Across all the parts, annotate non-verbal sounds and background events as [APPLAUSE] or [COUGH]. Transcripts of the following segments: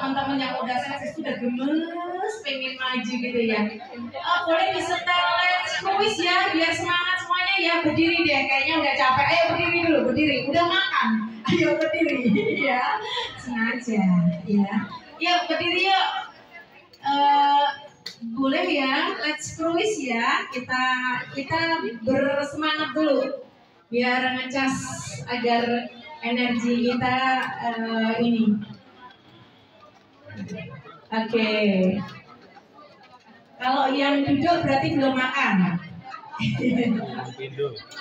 teman-teman yang udah sukses sudah gemes pengen maju gitu ya. Uh, boleh disetel let's quiz ya biar semangat semuanya ya. Berdiri deh kayaknya udah capek. Ayo berdiri dulu berdiri. Udah makan. [LAUGHS] Ayo berdiri [LAUGHS] ya. Sengaja ya. Yuk berdiri yuk. Uh, boleh ya let's cruise ya. Kita kita bersemangat dulu. Biar ngecas agar energi kita uh, ini oke okay. kalau yang duduk berarti belum makan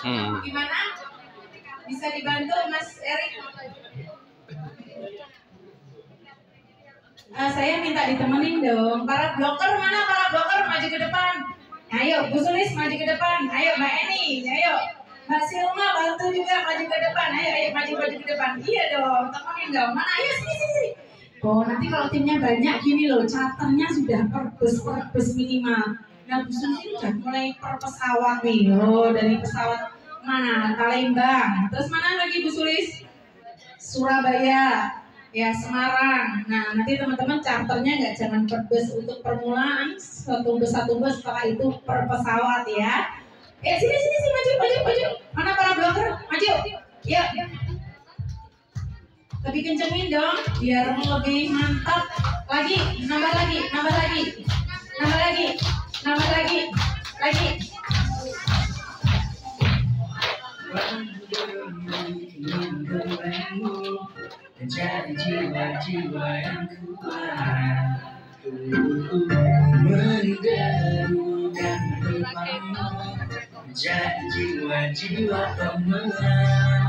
hmm. gimana bisa dibantu Mas Erik uh, saya minta ditemenin dong. Para bloker mana? Para bloker maju ke depan. Ayo, Bu Sulis maju ke depan. Ayo, Mbak Eni, ayo. Mbak Silma bantu juga maju ke depan. Ayo, ayo maju maju ke depan. Iya dong, temenin dong. Mana? Ayo sini sini. sini. Oh, nanti kalau timnya banyak gini loh, charternya sudah per bus bus minimal. Nah, Bu Sulis udah mulai per pesawat nih. Oh, dari pesawat mana? Palembang. Terus mana lagi Bu Sulis? Surabaya ya Semarang. Nah nanti teman-teman charternya nggak jangan per bus untuk permulaan satu bus satu bus setelah itu per pesawat ya. Eh sini sini sini maju maju Lebih kencengin dong biar lebih mantap. Lagi, nambah lagi, nambah lagi, nambah lagi, nambah lagi, lagi. menjadi jiwa-jiwa yang kuat menggerukan depanmu menjadi jiwa-jiwa pemenang